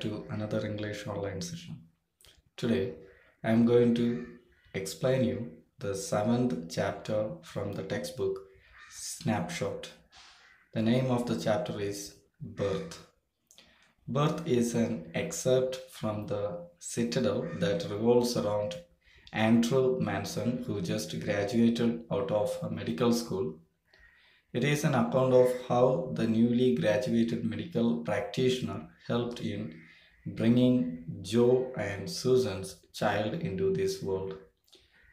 To another English online session. Today I am going to explain you the seventh chapter from the textbook Snapshot. The name of the chapter is Birth. Birth is an excerpt from the Citadel that revolves around Andrew Manson, who just graduated out of a medical school. It is an account of how the newly graduated medical practitioner helped in bringing Joe and Susan's child into this world,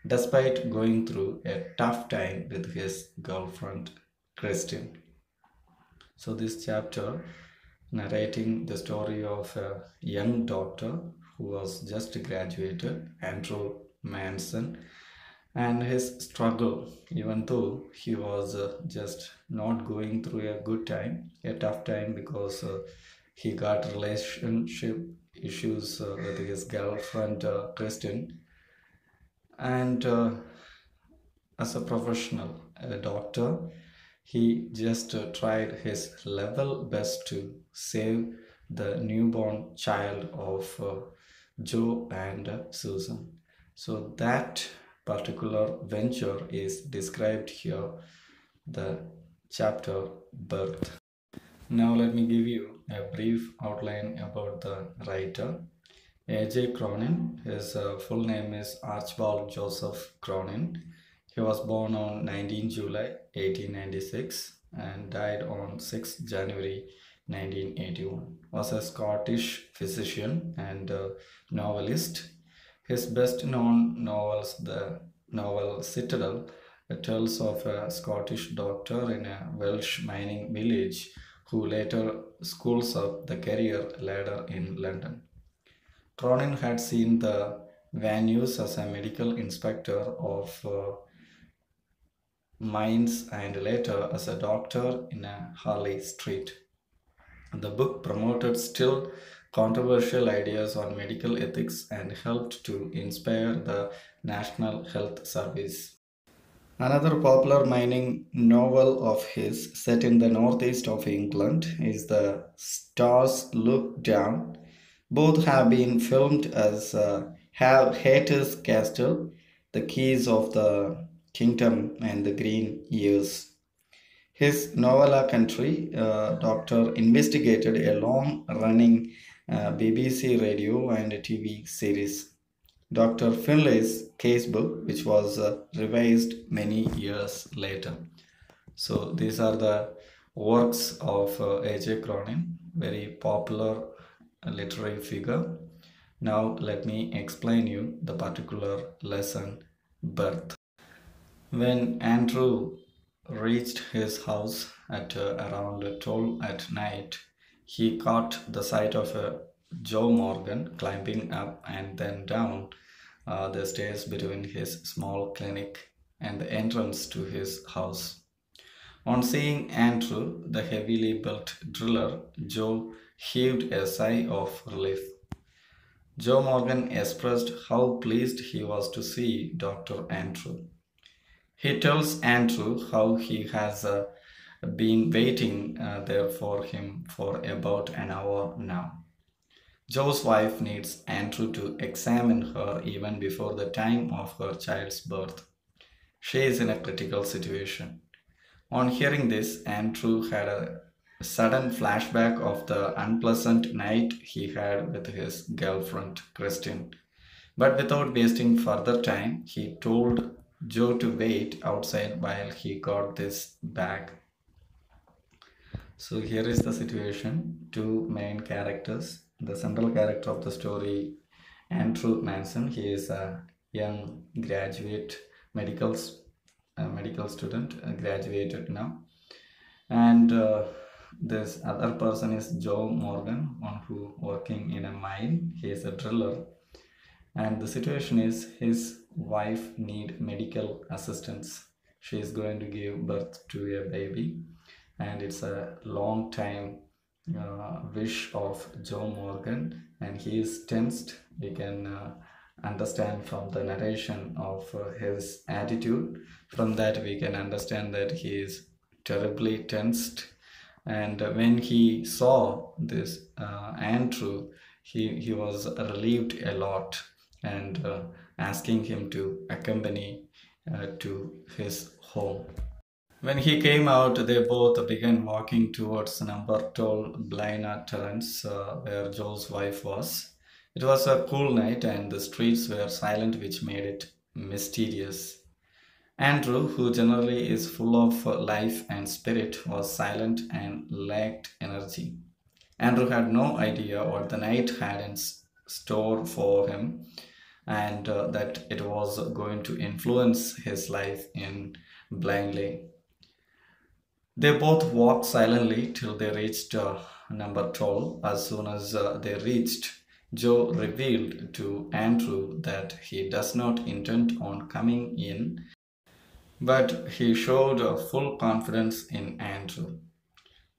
despite going through a tough time with his girlfriend Christine. So, this chapter narrating the story of a young doctor who was just graduated, Andrew Manson, and his struggle, even though he was uh, just not going through a good time, a tough time because uh, he got relationship issues uh, with his girlfriend uh, Christine, and uh, as a professional, a doctor, he just uh, tried his level best to save the newborn child of uh, Joe and uh, Susan. So that particular venture is described here, the chapter birth. Now let me give you a brief outline about the writer. A.J. Cronin, his uh, full name is Archibald Joseph Cronin. He was born on 19 July 1896 and died on 6 January 1981. Was a Scottish physician and uh, novelist. His best known novels, the novel Citadel, tells of a Scottish doctor in a Welsh mining village who later schools up the career ladder in London. Cronin had seen the venues as a medical inspector of uh, mines and later as a doctor in a Harley Street. The book promoted still controversial ideas on medical ethics and helped to inspire the National Health Service. Another popular mining novel of his, set in the northeast of England, is The Stars Look Down. Both have been filmed as uh, Have Hatter's Castle, The Keys of the Kingdom, and The Green Years. His novella Country uh, Doctor investigated a long running uh, BBC radio and TV series. Dr. Finlay's casebook, which was uh, revised many years later. So, these are the works of uh, A.J. Cronin, very popular literary figure. Now, let me explain you the particular lesson birth. When Andrew reached his house at uh, around 12 at night, he caught the sight of a Joe Morgan climbing up and then down uh, the stairs between his small clinic and the entrance to his house. On seeing Andrew, the heavily built driller, Joe heaved a sigh of relief. Joe Morgan expressed how pleased he was to see Dr. Andrew. He tells Andrew how he has uh, been waiting uh, there for him for about an hour now. Joe's wife needs Andrew to examine her even before the time of her child's birth. She is in a critical situation. On hearing this, Andrew had a sudden flashback of the unpleasant night he had with his girlfriend, Christine. But without wasting further time, he told Joe to wait outside while he got this bag. So here is the situation. Two main characters. The central character of the story, Andrew Manson. He is a young graduate medical medical student, uh, graduated now, and uh, this other person is Joe Morgan, one who working in a mine. He is a driller, and the situation is his wife need medical assistance. She is going to give birth to a baby, and it's a long time uh, wish of Joe Morgan, and he is tensed. We can uh, understand from the narration of uh, his attitude. From that, we can understand that he is terribly tensed And when he saw this uh, Andrew, he, he was relieved a lot and uh, asking him to accompany uh, to his home. When he came out, they both began walking towards number 12 Blaina Terrace, uh, where Joe's wife was. It was a cool night and the streets were silent, which made it mysterious. Andrew, who generally is full of life and spirit, was silent and lacked energy. Andrew had no idea what the night had in store for him and uh, that it was going to influence his life in blindly. They both walked silently till they reached uh, number 12. As soon as uh, they reached, Joe revealed to Andrew that he does not intend on coming in, but he showed uh, full confidence in Andrew.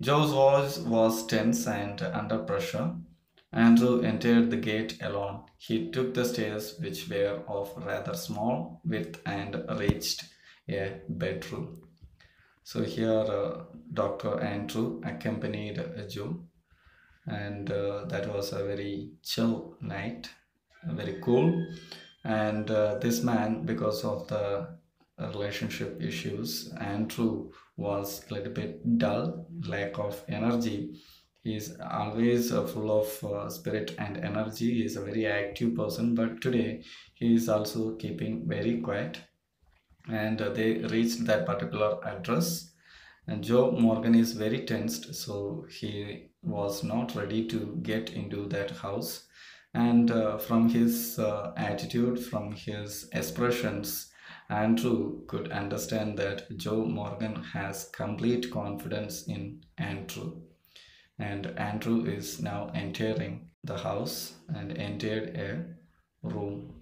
Joe's voice was tense and under pressure. Andrew entered the gate alone. He took the stairs, which were of rather small width, and reached a bedroom. So here uh, Dr. Andrew accompanied Joe and uh, that was a very chill night, very cool. And uh, this man, because of the relationship issues, Andrew was a little bit dull, lack of energy. He is always uh, full of uh, spirit and energy. He is a very active person, but today he is also keeping very quiet and uh, they reached that particular address. And joe morgan is very tensed so he was not ready to get into that house. And uh, from his uh, attitude from his expressions andrew could understand that joe morgan has complete confidence in andrew. And andrew is now entering the house and entered a room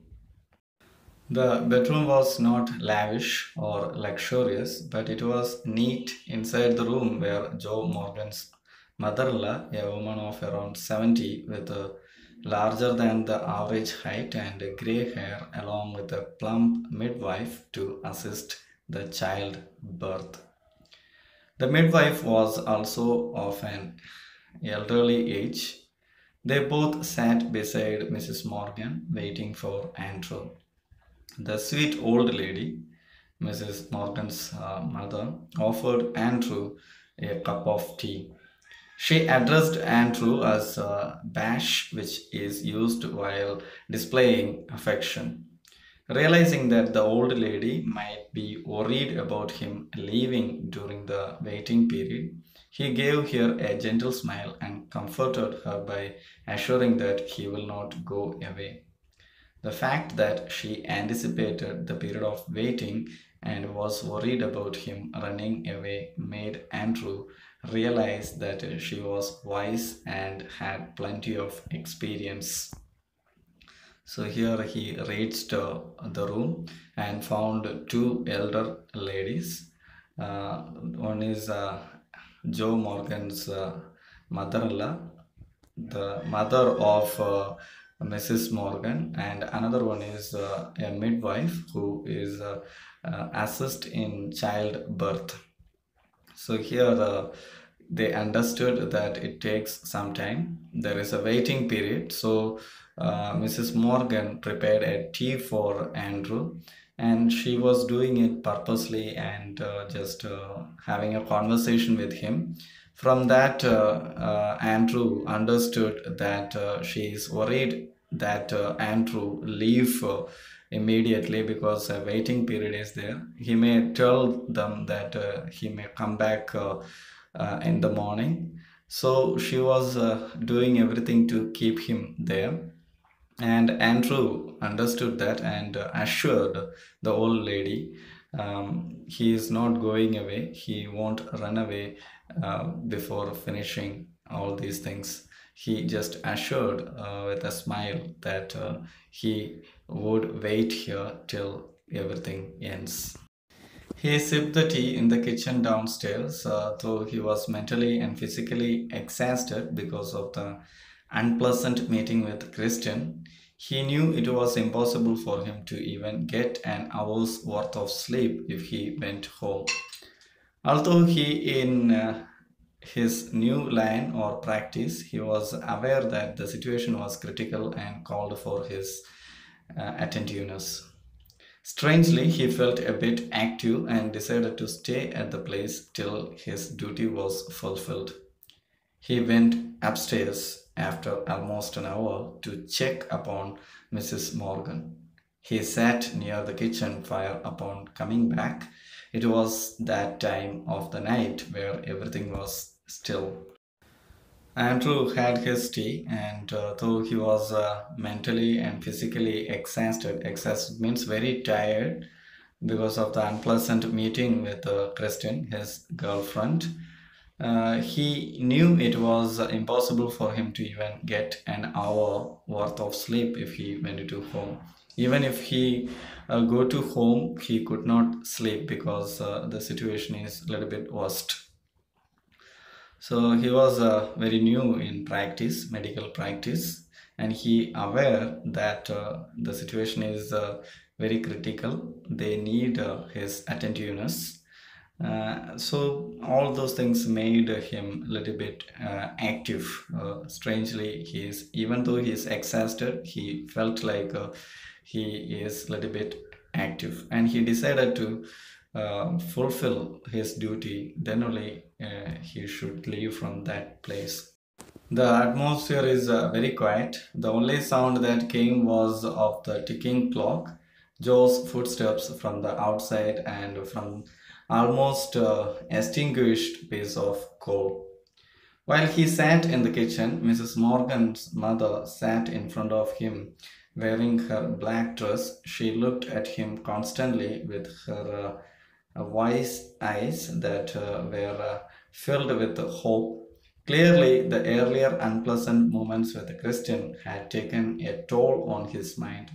the bedroom was not lavish or luxurious, but it was neat inside the room where Joe Morgan's mother-in-law, a woman of around 70 with a larger than the average height and gray hair along with a plump midwife to assist the child birth. The midwife was also of an elderly age. They both sat beside Mrs. Morgan waiting for Andrew. The sweet old lady, Mrs. Morgan's uh, mother, offered Andrew a cup of tea. She addressed Andrew as Bash, which is used while displaying affection. Realizing that the old lady might be worried about him leaving during the waiting period, he gave her a gentle smile and comforted her by assuring that he will not go away. The fact that she anticipated the period of waiting and was worried about him running away made Andrew realize that she was wise and had plenty of experience. So here he reached uh, the room and found two elder ladies. Uh, one is uh, Joe Morgan's uh, mother-in-law, the mother of uh, Mrs. Morgan, and another one is uh, a midwife who is uh, uh, assist in childbirth. So here uh, they understood that it takes some time. There is a waiting period. So uh, Mrs. Morgan prepared a tea for Andrew and she was doing it purposely and uh, just having a conversation with him from that uh, uh, andrew understood that uh, she is worried that uh, andrew leave uh, immediately because a waiting period is there. He may tell them that uh, he may come back in the morning. So she was doing everything to keep him there. And andrew understood that and assured the old lady um, he is not going away. He won't run away uh, before finishing all these things. He just assured uh, with a smile that uh, he would wait here till everything ends. He sipped the tea in the kitchen downstairs, uh, though he was mentally and physically exhausted because of the unpleasant meeting with Christine. He knew it was impossible for him to even get an hour's worth of sleep if he went home. Although he in uh, his new line or practice, he was aware that the situation was critical and called for his uh, attentiveness. Strangely, he felt a bit active and decided to stay at the place till his duty was fulfilled. He went upstairs after almost an hour to check upon Mrs. Morgan. He sat near the kitchen fire upon coming back. It was that time of the night where everything was still. Andrew had his tea, and uh, though he was uh, mentally and physically exhausted, exhausted means very tired because of the unpleasant meeting with uh, Christine, his girlfriend. Uh, he knew it was impossible for him to even get an hour worth of sleep if he went to home. Even if he uh, go to home, he could not sleep because uh, the situation is a little bit worst. So he was uh, very new in practice, medical practice, and he aware that uh, the situation is uh, very critical. They need his attentiveness. Uh, so all those things made him a little bit uh, active. Uh, strangely, he is even though he is exhausted, he felt like uh, he is a little bit active, and he decided to uh, fulfill his duty. Then only he should leave from that place. The atmosphere is very quiet. The only sound that came was of the ticking clock, Joe's footsteps from the outside, and from almost uh, extinguished piece of coal. While he sat in the kitchen, Mrs. Morgan's mother sat in front of him, wearing her black dress. She looked at him constantly with her uh, wise eyes that uh, were uh, filled with hope. Clearly, the earlier unpleasant moments with Christian had taken a toll on his mind.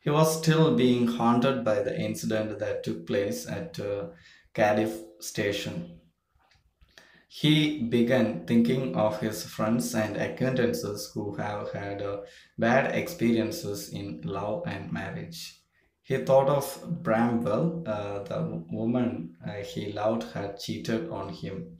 He was still being haunted by the incident that took place at uh, station. He began thinking of his friends and acquaintances who have had uh, bad experiences in love and marriage. He thought of Bramwell, uh, the woman uh, he loved had cheated on him.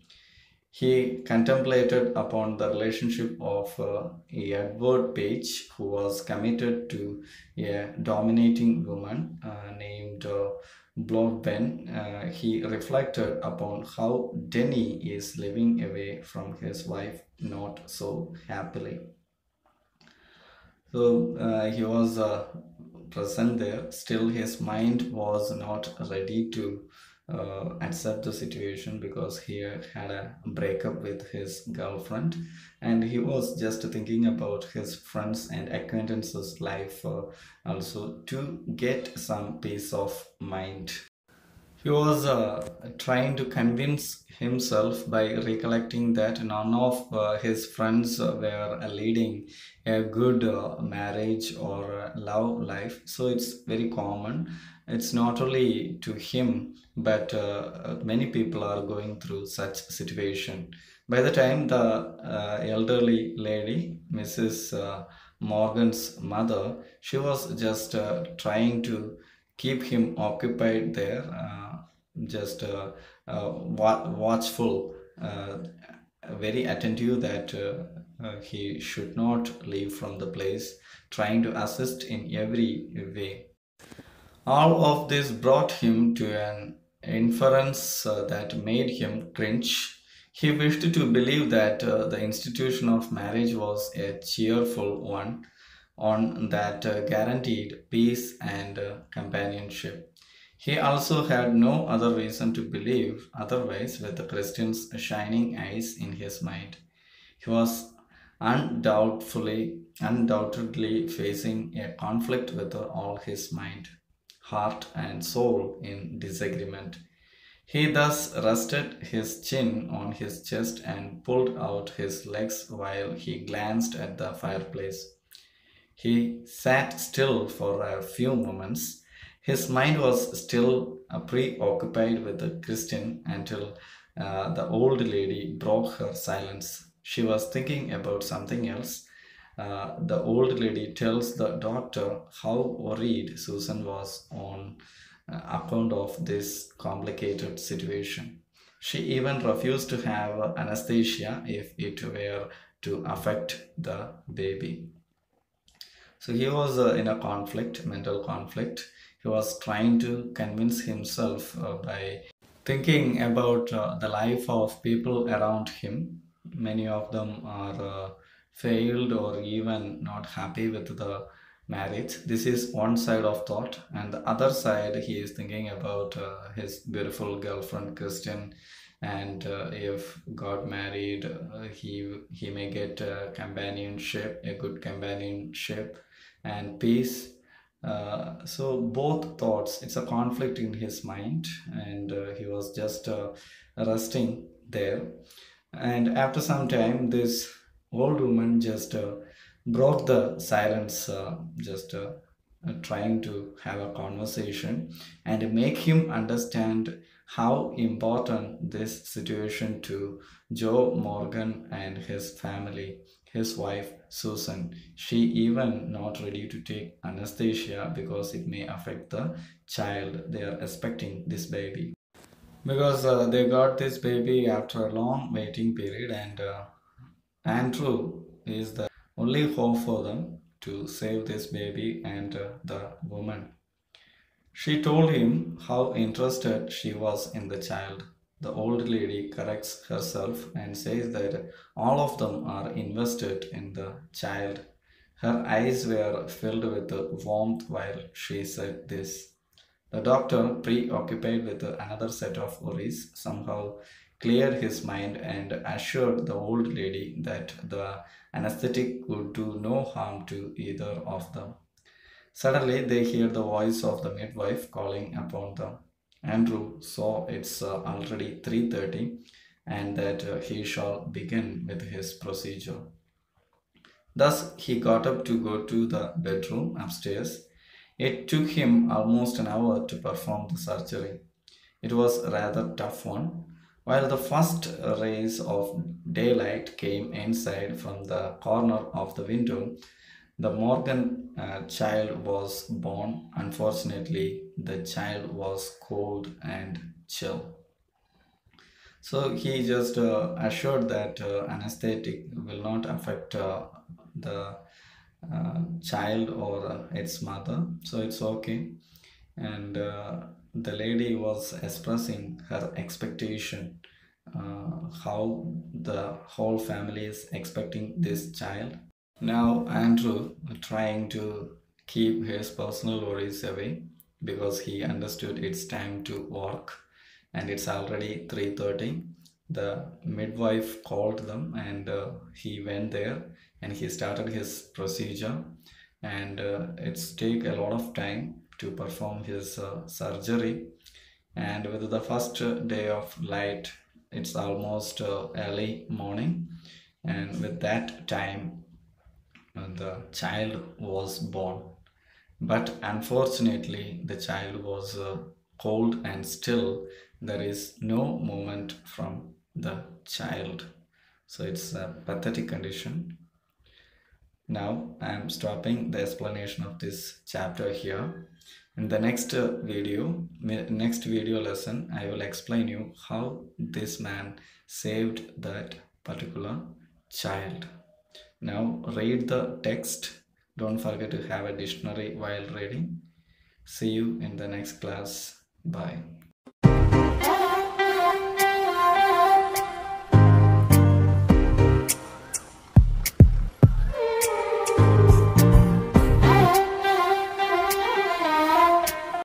He contemplated upon the relationship of uh, Edward Page, who was committed to a dominating woman uh, named uh, Blodwen. Uh, he reflected upon how Denny is living away from his wife not so happily. So uh, he was uh, present there. Still, his mind was not ready to uh, accept the situation because he had a breakup with his girlfriend and he was just thinking about his friends and acquaintances life uh, also to get some peace of mind he was uh, trying to convince himself by recollecting that none of uh, his friends uh, were leading a good uh, marriage or uh, love life. So it's very common. It's not only to him, but uh, many people are going through such situation. By the time the uh, elderly lady, Mrs. Uh, Morgan's mother, she was just uh, trying to keep him occupied there, uh, just uh, wa- watchful, very attentive that he should not leave from the place, trying to assist in every way. All of this brought him to an inference uh, that made him cringe. He wished to believe that uh, the institution of marriage was a cheerful one, on that uh, guaranteed peace and uh, companionship. He also had no other reason to believe otherwise with the Christian's shining eyes in his mind. He was undoubtedly, undoubtedly facing a conflict with all his mind, heart, and soul in disagreement. He thus rested his chin on his chest and pulled out his legs while he glanced at the fireplace. He sat still for a few moments. His mind was still uh, preoccupied with the Christian until uh, the old lady broke her silence. She was thinking about something else. Uh, the old lady tells the doctor how worried Susan was on uh, account of this complicated situation. She even refused to have anesthesia if it were to affect the baby. So he was uh, in a conflict, mental conflict. He was trying to convince himself uh, by thinking about uh, the life of people around him. Many of them are uh, failed or even not happy with the marriage. This is one side of thought, and the other side, he is thinking about uh, his beautiful girlfriend Christian. And uh, if got married uh, he he may get a companionship a good companionship and peace. Uh, so both thoughts it's a conflict in his mind. And uh, he was just uh, resting there. And after some time this old woman just uh, broke the silence uh, just uh, trying to have a conversation and make him understand how important this situation to Joe Morgan and his family, his wife Susan. She even not ready to take anesthesia because it may affect the child. They are expecting this baby. Because uh, they got this baby after a long waiting period and uh, Andrew is the only hope for them to save this baby and uh, the woman. She told him how interested she was in the child. The old lady corrects herself and says that all of them are invested in the child. Her eyes were filled with warmth while she said this. The doctor, preoccupied with another set of worries, somehow cleared his mind and assured the old lady that the anesthetic would do no harm to either of them. Suddenly, they hear the voice of the midwife calling upon them. Andrew saw it's uh, already 3.30 and that uh, he shall begin with his procedure. Thus, he got up to go to the bedroom upstairs. It took him almost an hour to perform the surgery. It was a rather tough one. While the first rays of daylight came inside from the corner of the window, the Morgan uh, child was born. Unfortunately, the child was cold and chill. So he just uh, assured that uh, anesthetic will not affect uh, the uh, child or uh, its mother. So it's okay. And the lady was expressing her expectation how the whole family is expecting this child. Now Andrew trying to keep his personal worries away because he understood it's time to work and it's already 3.30 the midwife called them and uh, he went there and he started his procedure and uh, it's take a lot of time to perform his uh, surgery and with the first day of light it's almost uh, early morning and with that time uh, the child was born. But unfortunately the child was uh, cold and still there is no movement from the child. So it's a pathetic condition. Now i am stopping the explanation of this chapter here in the next uh, video next video lesson i will explain you how this man saved that particular child. Now read the text. Don't forget to have a dictionary while reading. See you in the next class. Bye